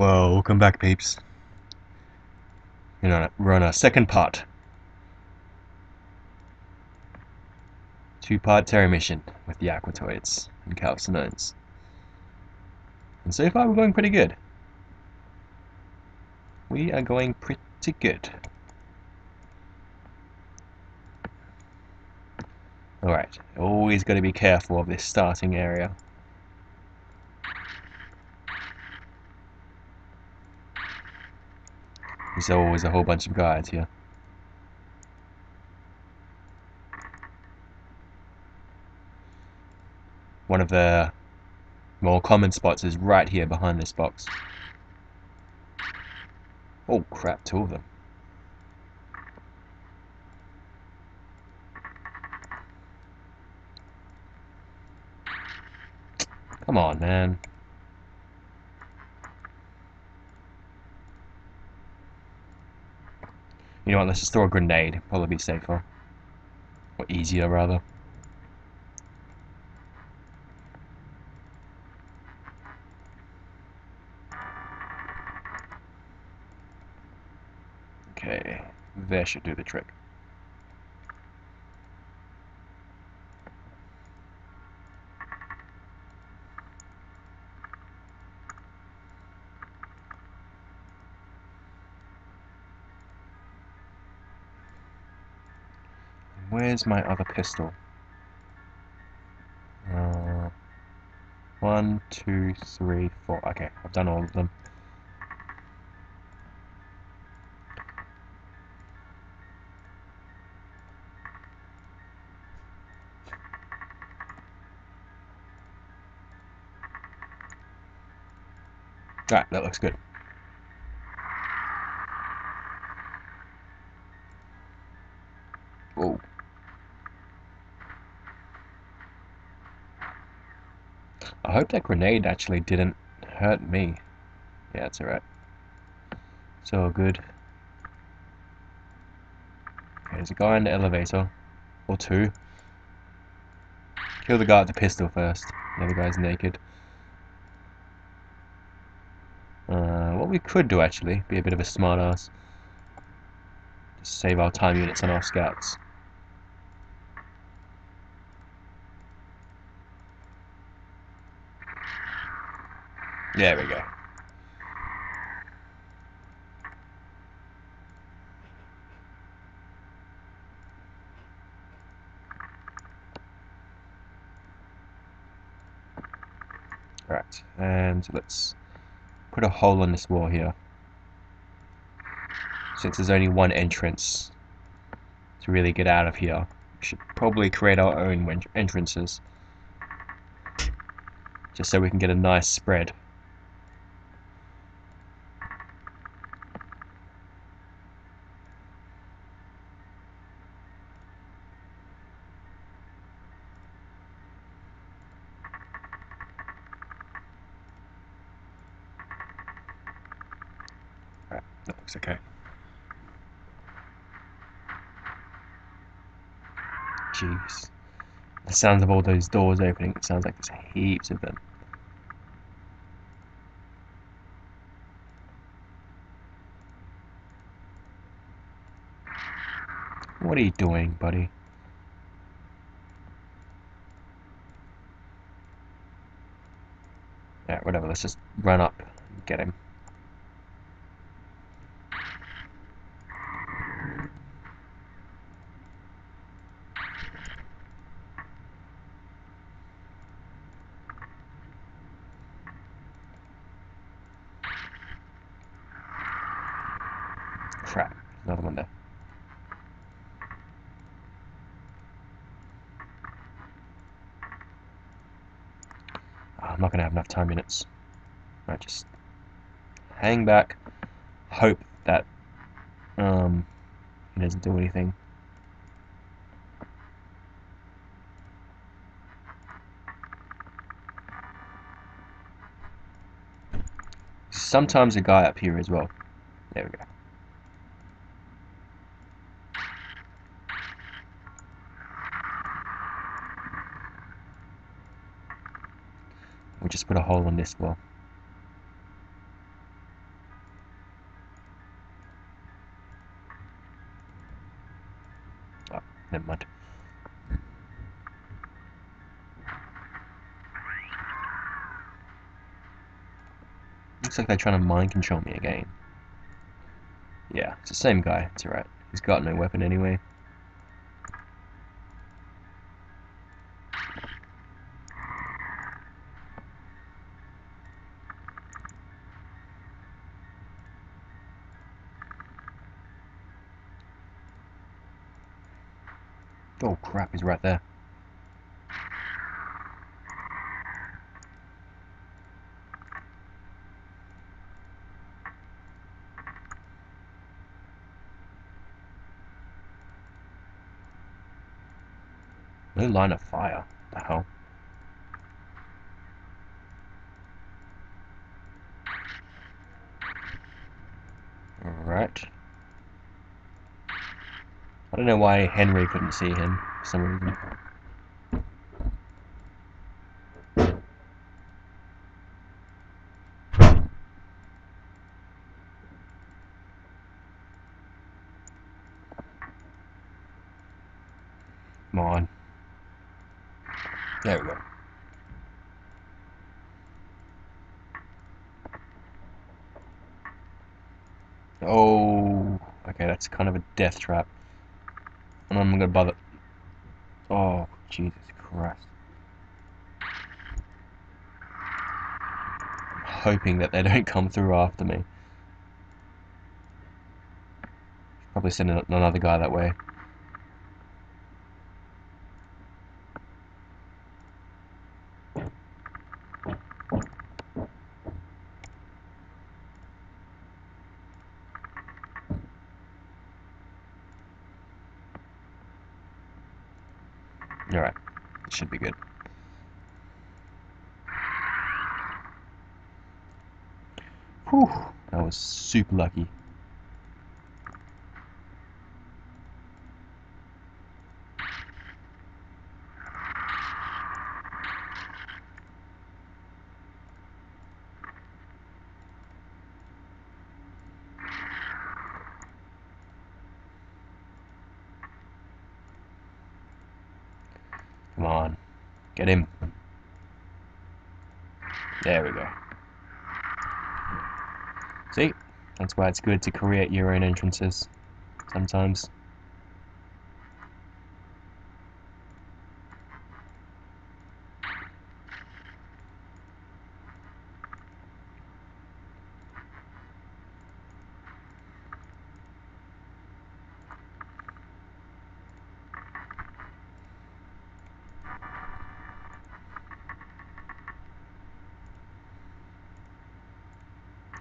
Welcome back, peeps. We're on our second part. Two-part Terra mission with the Aquatoids and Calcinites. And so far we're going pretty good. We are going pretty good. Alright, always got to be careful of this starting area. There's always a whole bunch of guys here. One of the more common spots is right here behind this box. Oh crap, two of them. Come on, man. You know what, let's just throw a grenade. Probably be safer. Or easier, rather. Okay, that should do the trick. Where's my other pistol? Uh, one, two, three, four. Okay, I've done all of them. Alright, that looks good. Whoa. I hope that grenade actually didn't hurt me. Yeah, it's alright. It's all good. Okay, there's a guy in the elevator. Or two. Kill the guy with the pistol first. The other guy's naked. Uh, what we could do actually, be a bit of a smartass. Just save our time units on our scouts. There we go. Right, and let's put a hole in this wall here. Since there's only one entrance to really get out of here, we should probably create our own entrances. Just so we can get a nice spread. That looks okay. Jeez. The sounds of all those doors opening, it sounds like there's heaps of them. What are you doing, buddy? Yeah, whatever, let's just run up and get him. Crap, another one there. Oh, I'm not going to have enough time minutes. I just hang back, hope that um, he doesn't do anything. Sometimes a guy up here as well. There we go. we just put a hole in this wall. Oh, never mind. Looks like they're trying to mind control me again. Yeah, it's the same guy, it's alright. He's got no weapon anyway. Oh crap, he's right there. No line of fire. The hell? Alright. I don't know why Henry couldn't see him for some reason. Come on. There we go. Oh, okay, that's kind of a death trap. I'm not gonna bother. Oh, Jesus Christ. I'm hoping that they don't come through after me. Probably send another guy that way. Alright, should be good. Whew, that was super lucky. Come on. Get him. There we go. See? That's why it's good to create your own entrances. Sometimes.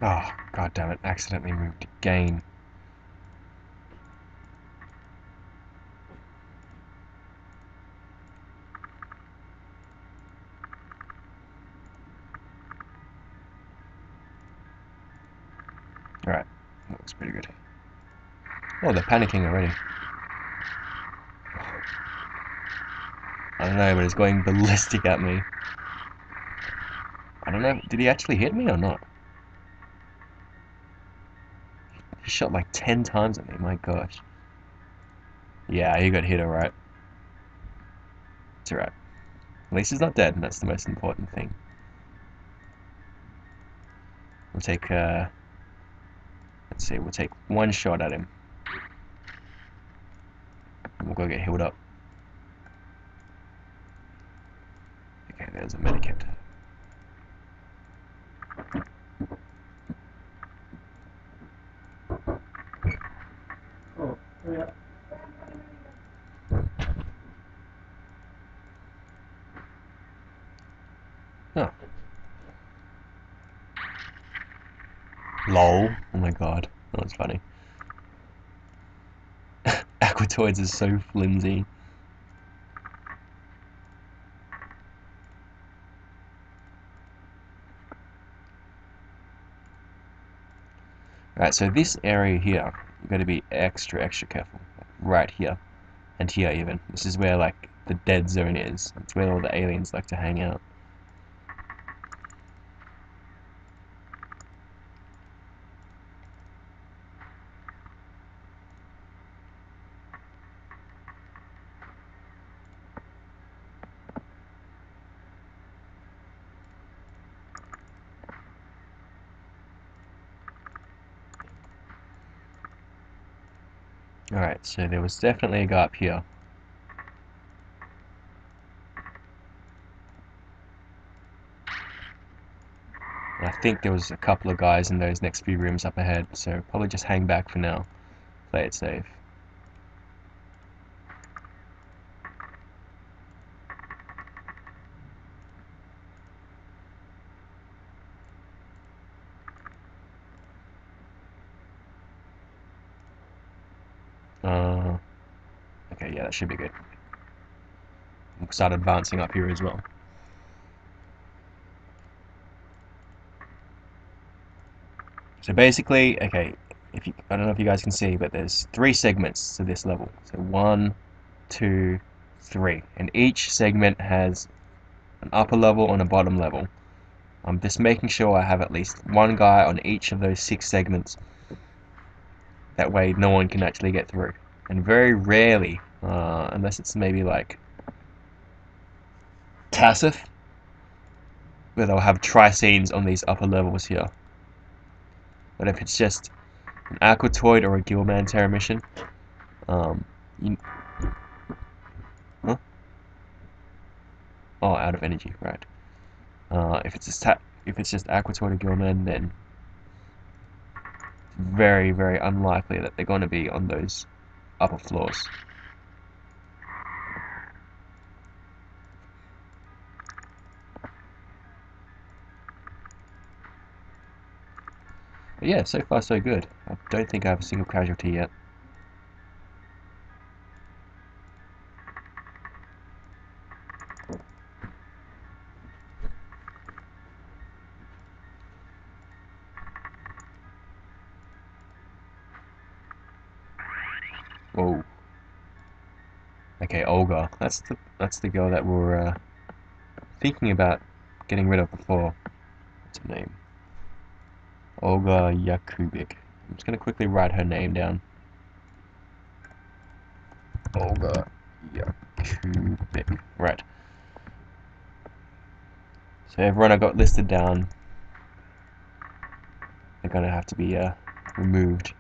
Oh, god damn it, accidentally moved again. Alright, looks pretty good. Oh, they're panicking already. I don't know, but it's going ballistic at me. I don't know, did he actually hit me or not? He shot like 10 times at me, my gosh. Yeah, he got hit alright. It's alright. At least he's not dead, and that's the most important thing. We'll take, uh... Let's see, we'll take one shot at him. And we'll go get healed up. Okay, there's a medikit. Oh. LOL. Oh my god. That was funny. Aquatoids is so flimsy. Right, so this area here, you've got to be extra, extra careful. Right here. And here even. This is where, like, the dead zone is. It's where all the aliens like to hang out. Alright, so there was definitely a guy up here. And I think there was a couple of guys in those next few rooms up ahead, so probably just hang back for now. Play it safe. Uh, okay, yeah, that should be good. We'll start advancing up here as well. So basically, okay, if you, I don't know if you guys can see, but there's three segments to this level. So one, two, three, and each segment has an upper level and a bottom level. I'm just making sure I have at least one guy on each of those six segments. That way no one can actually get through. And very rarely, uh, unless it's maybe like Tasoth, where they'll have tri-scenes on these upper levels here. But if it's just an Aquatoid or a Gilman Terra mission, um, you, huh? Oh, out of energy, right. Uh, if it's just if it's just Aquatoid or Gilman, then it's very, very unlikely that they're going to be on those upper floors. But yeah, so far so good. I don't think I have a single casualty yet. Whoa. Okay, Olga. That's the that's the girl that we're uh, thinking about getting rid of before. What's her name? Olga Yakubik. I'm just going to quickly write her name down. Olga Yakubik. Right. So everyone I got listed down, they're going to have to be uh, removed.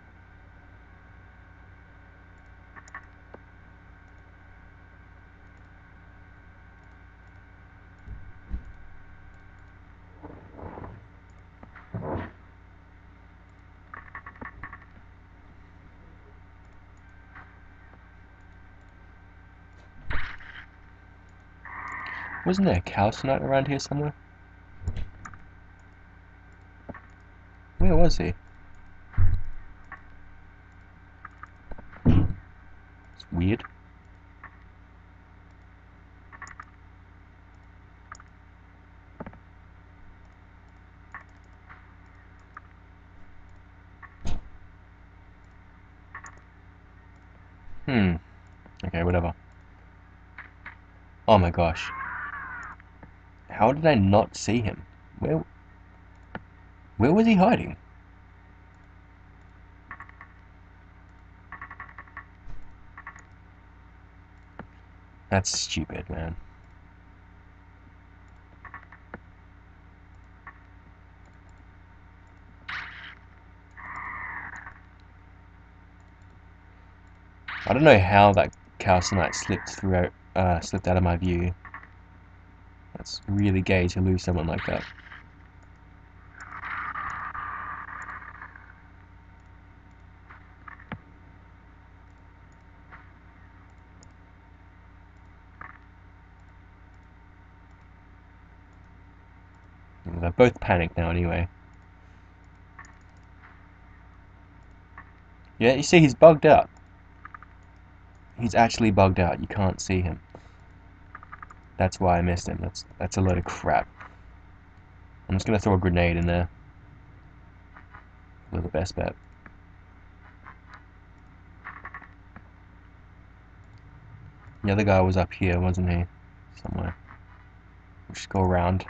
Wasn't there a cow Calcinite around here somewhere? Where was he? It's weird. Hmm. Okay, whatever. Oh my gosh. How did I not see him? Where... Where was he hiding? That's stupid, man. I don't know how that calcinite slipped throughout, uh, slipped out of my view. That's really gay to lose someone like that. They're both panicked now anyway. Yeah, you see he's bugged out. He's actually bugged out. You can't see him. That's why I missed him. That's that's a load of crap. I'm just gonna throw a grenade in there. For the best bet. The other guy was up here, wasn't he? Somewhere. We'll just go around.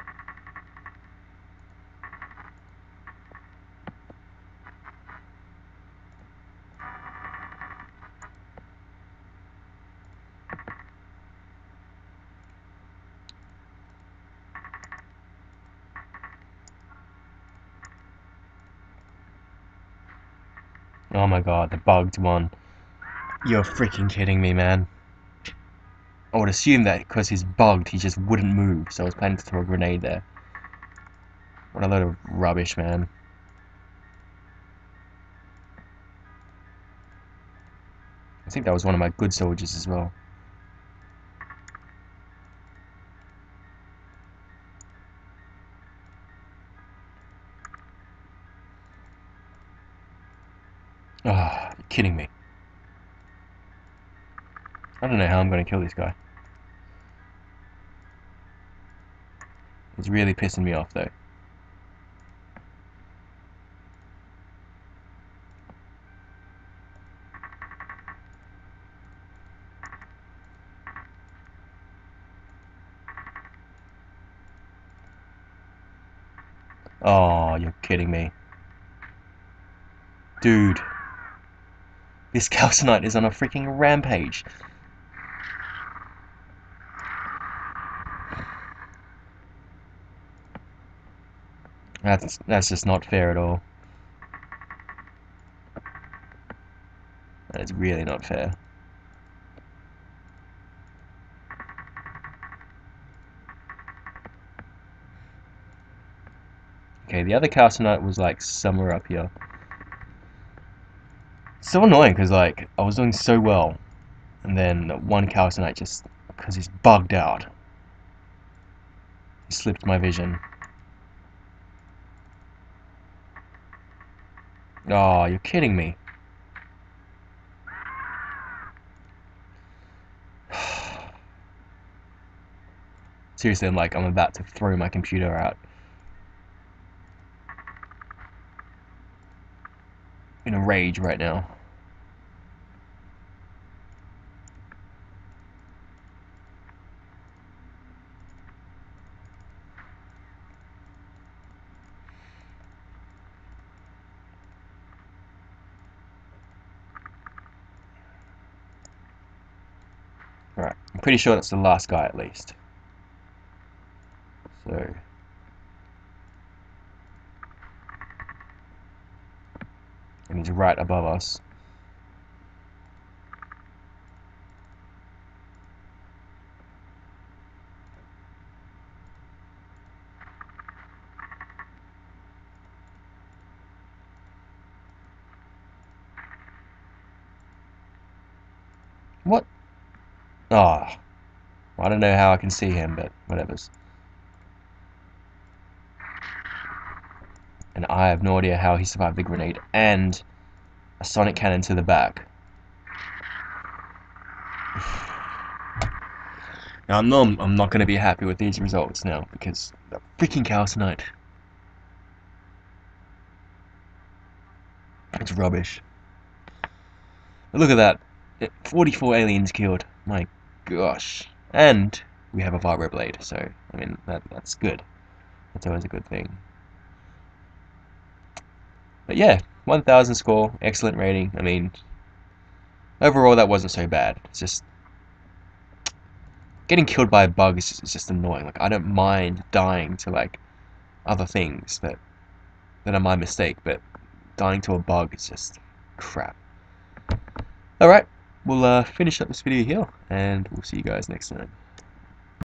Oh my god, the bugged one. You're freaking kidding me, man. I would assume that because he's bugged, he just wouldn't move, so I was planning to throw a grenade there. What a load of rubbish, man. I think that was one of my good soldiers as well. Don't know how I'm going to kill this guy. It's really pissing me off though. Oh, you're kidding me. Dude. This Calcinite is on a freaking rampage. That's that's just not fair at all. That is really not fair. Okay, the other Calcinite was like somewhere up here. So annoying because like I was doing so well, and then one Calcinite just because he's bugged out, he slipped my vision. Oh, you're kidding me. Seriously, I'm like, I'm about to throw my computer out. In a rage right now. Right, I'm pretty sure that's the last guy at least. So... And he's right above us. What? Oh, I don't know how I can see him, but whatever's. And I have no idea how he survived the grenade and a sonic cannon to the back. now I'm, I'm not going to be happy with these results now because the freaking Calcinite. It's rubbish. But look at that. 44 aliens killed. My gosh. And we have a vibroblade, so, I mean, that, that's good. That's always a good thing. But yeah, 1000 score, excellent rating. I mean, overall that wasn't so bad. It's just, getting killed by a bug is just, just annoying. Like, I don't mind dying to, like, other things that, that are my mistake, but dying to a bug is just crap. Alright, we'll uh, finish up this video here, and we'll see you guys next time.